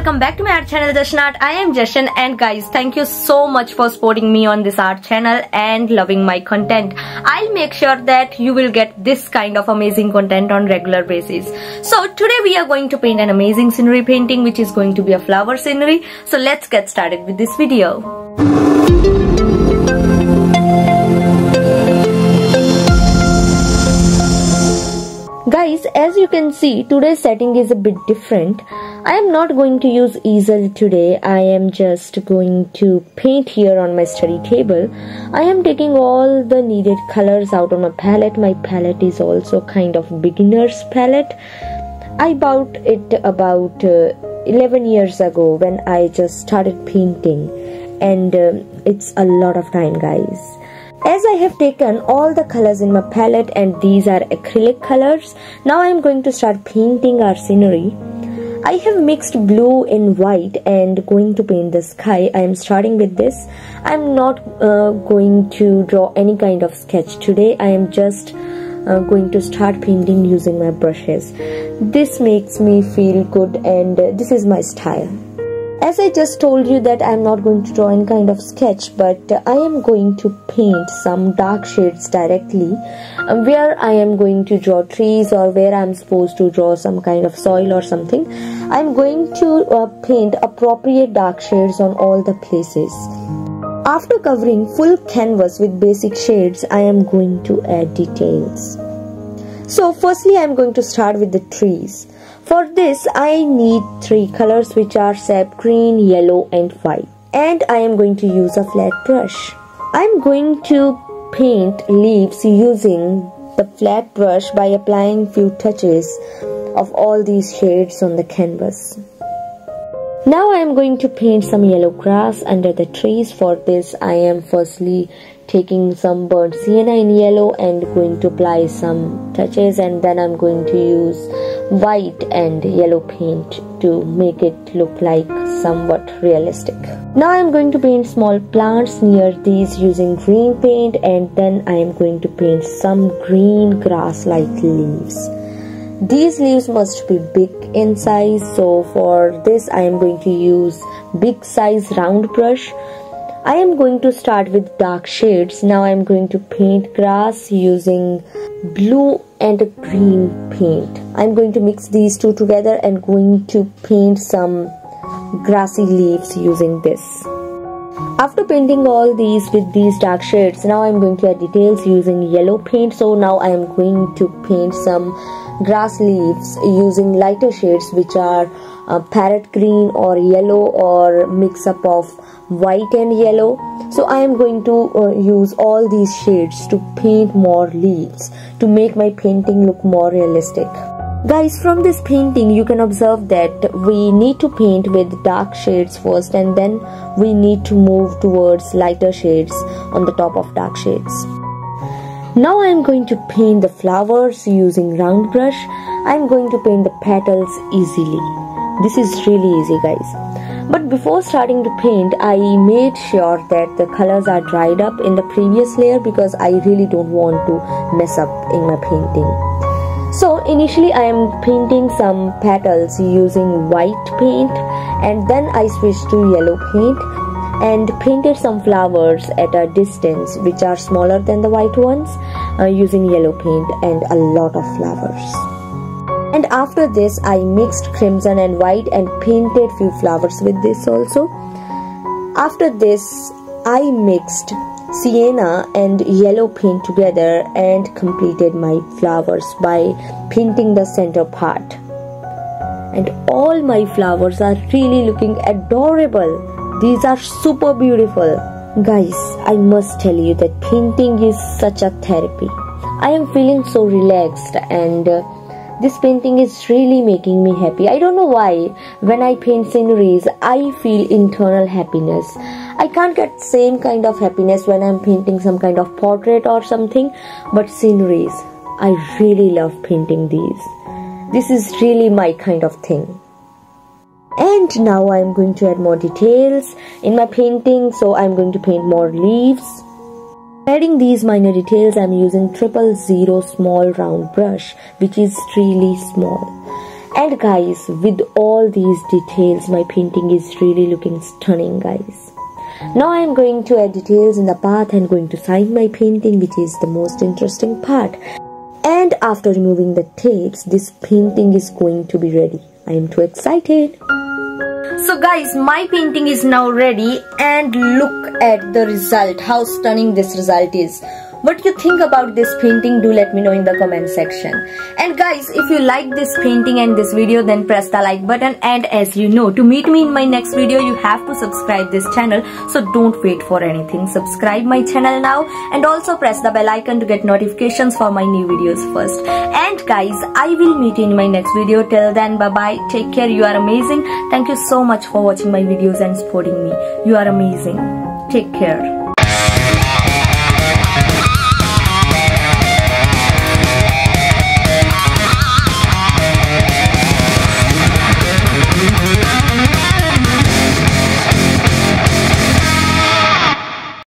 welcome back to my art channel Jashan Art. I am Jashan and guys thank you so much for supporting me on this art channel and loving my content. I'll make sure that you will get this kind of amazing content on regular basis. So today we are going to paint an amazing scenery painting which is going to be a flower scenery. So let's get started with this video. Guys, as you can see, today's setting is a bit different. I am not going to use easel today. I am just going to paint here on my study table. I am taking all the needed colors out on my palette. My palette is also kind of beginner's palette. I bought it about uh, 11 years ago when I just started painting and uh, it's a lot of time guys as I have taken all the colors in my palette and these are acrylic colors, now I am going to start painting our scenery. I have mixed blue and white and going to paint the sky. I am starting with this. I am not uh, going to draw any kind of sketch today. I am just uh, going to start painting using my brushes. This makes me feel good and this is my style. As I just told you that I am not going to draw any kind of sketch but I am going to paint some dark shades directly um, where I am going to draw trees or where I am supposed to draw some kind of soil or something. I am going to uh, paint appropriate dark shades on all the places. After covering full canvas with basic shades, I am going to add details. So firstly I am going to start with the trees. For this I need three colors which are sap green, yellow and white. And I am going to use a flat brush. I am going to paint leaves using the flat brush by applying few touches of all these shades on the canvas. Now I am going to paint some yellow grass under the trees. For this I am firstly taking some burnt sienna in yellow and going to apply some touches and then I'm going to use white and yellow paint to make it look like somewhat realistic. Now I am going to paint small plants near these using green paint and then I am going to paint some green grass like leaves. These leaves must be big in size so for this I am going to use big size round brush. I am going to start with dark shades. Now I am going to paint grass using blue and green paint. I'm going to mix these two together and going to paint some grassy leaves using this. After painting all these with these dark shades, now I'm going to add details using yellow paint. So now I am going to paint some grass leaves using lighter shades which are uh, parrot green or yellow or mix up of white and yellow so I am going to uh, use all these shades to paint more leaves to make my painting look more realistic guys from this painting you can observe that we need to paint with dark shades first and then we need to move towards lighter shades on the top of dark shades. Now I am going to paint the flowers using round brush. I am going to paint the petals easily. This is really easy guys. But before starting to paint, I made sure that the colors are dried up in the previous layer because I really don't want to mess up in my painting. So initially I am painting some petals using white paint and then I switched to yellow paint and painted some flowers at a distance which are smaller than the white ones uh, using yellow paint and a lot of flowers. And after this I mixed crimson and white and painted few flowers with this also. After this I mixed sienna and yellow paint together and completed my flowers by painting the center part. And all my flowers are really looking adorable. These are super beautiful. Guys I must tell you that painting is such a therapy. I am feeling so relaxed and uh, this painting is really making me happy. I don't know why. When I paint sceneries, I feel internal happiness. I can't get same kind of happiness when I'm painting some kind of portrait or something, but sceneries, I really love painting these. This is really my kind of thing. And now I'm going to add more details in my painting. So I'm going to paint more leaves Adding these minor details, I'm using triple zero small round brush, which is really small. and guys with all these details my painting is really looking stunning guys now I am going to add details in the path and going to sign my painting which is the most interesting part. And after removing the tapes, this painting is going to be ready. I am too excited. So guys, my painting is now ready and look at the result, how stunning this result is what you think about this painting? Do let me know in the comment section. And guys if you like this painting and this video then press the like button. And as you know to meet me in my next video you have to subscribe this channel. So don't wait for anything. Subscribe my channel now. And also press the bell icon to get notifications for my new videos first. And guys i will meet you in my next video. Till then bye bye take care. You are amazing. Thank you so much for watching my videos and supporting me. You are amazing. Take care